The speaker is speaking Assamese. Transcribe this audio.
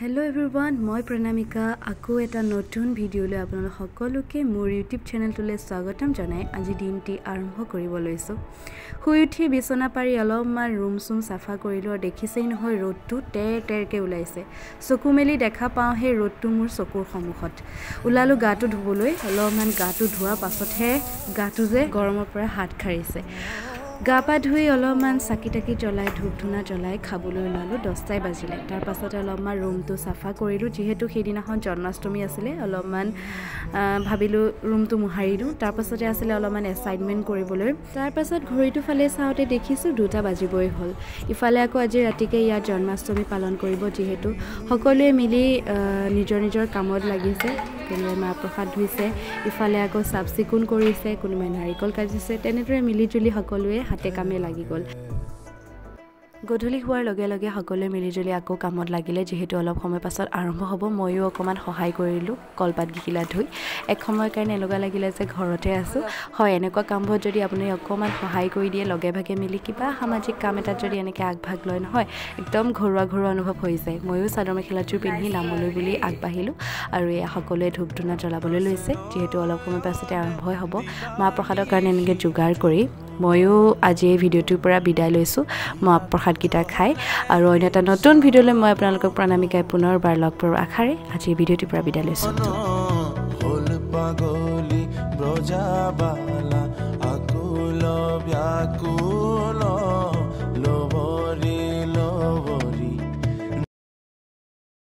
হেল্ল' এভৰিৱান মই প্ৰণামিকা। আকৌ এটা নতুন ভিডিঅ'লৈ আপোনালোক সকলোকে মোৰ ইউটিউব চেনেলটোলৈ স্বাগতম জনাই আজি দিনটি আৰম্ভ কৰিব লৈছোঁ। শুই উঠি বিচনা পাৰি অলপমান ৰুম চুম চাফা কৰিলোঁ আৰু দেখিছেই নহয় ৰ'দটো টেৰ টেৰকৈ ওলাইছে। চকু মেলি দেখা পাওঁ সেই ৰ'দটো মোৰ চকুৰ সন্মুখত। ওলালোঁ গাটো ধুবলৈ অলপমান গাটো ধোৱাৰ পাছতহে গাটো যে গৰমৰ পৰা হাত সাৰিছে। গা পা ধুই অলপমান চাকি তাকি জ্বলাই ধূপ ধূনা জ্বলাই খাবলৈ ওলালোঁ দহটাই বাজিলে। তাৰপাছতে অলপমান ৰুমটো চাফা কৰিলোঁ যিহেতু সেইদিনাখন জন্মাষ্টমী আছিলে অলপমান ভাবিলোঁ ৰুমটো মোহাৰি দিওঁ। তাৰপাছতে আছিলে অলপমান এছাইনমেণ্ট কৰিবলৈ। তাৰপাছত ঘড়ীটো ফালে চাওঁতে দেখিছোঁ দুটা বাজিবই হ'ল। ইফালে আকৌ আজি ৰাতিকে ইয়াত জন্মাষ্টমী পালন কৰিব যিহেতু সকলোৱে মিলি নিজৰ নিজৰ কামত লাগিছে। কোনোবাই মাহ প্ৰসাদ ধুইছে। ইফালে আকৌ চাফ চিকুণ কৰিছে কোনোবাই নাৰিকল কাটিছে তেনেদৰে মিলি জুলি সকলোৱে হাতে কামে লাগি গ'ল। গধূলি হোৱাৰ লগে লগে সকলোৱে মিলিজুলি আকৌ কামত লাগিলে। যিহেতু অলপ সময় পাছত আৰম্ভ হ'ব ময়ো অকণমান সহায় কৰিলোঁ কলপাত গিকিলা ধুই। এক সময়ৰ কাৰণে এনেকুৱা লাগিলে যে ঘৰতে আছোঁ। হয় এনেকুৱা কামবোৰত যদি আপুনি অকণমান সহায় কৰি দিয়ে লগে ভাগে মিলি কিবা সামাজিক কাম এটাত যদি এনেকৈ আগভাগ লয় নহয় একদম ঘৰুৱা ঘৰুৱা অনুভৱ হৈ যায়। ময়ো চাদৰ মেখেলাযোৰ পিন্ধি নামলৈ বুলি আগবাঢ়িলোঁ আৰু এয়া সকলোৱে ধূপ ধূনা জ্বলাবলৈ লৈছে। যিহেতু অলপ সময় পাছতে আৰম্ভই হ'ব মাহ প্ৰসাদৰ কাৰণে এনেকৈ যোগাৰ কৰি ময়ো আজি এই ভিডিঅ'টোৰ পৰা বিদায় লৈছোঁ। মই প্ৰসাদকেইটা খাই। আৰু অন্য এটা নতুন ভিডিঅ'লৈ মই আপোনালোকক প্ৰণামিকাই পুনৰবাৰ লগ পোৱাৰ আশাৰে আজি এই ভিডিঅ'টোৰ পৰা বিদায় লৈছোঁ। ব্যাকুল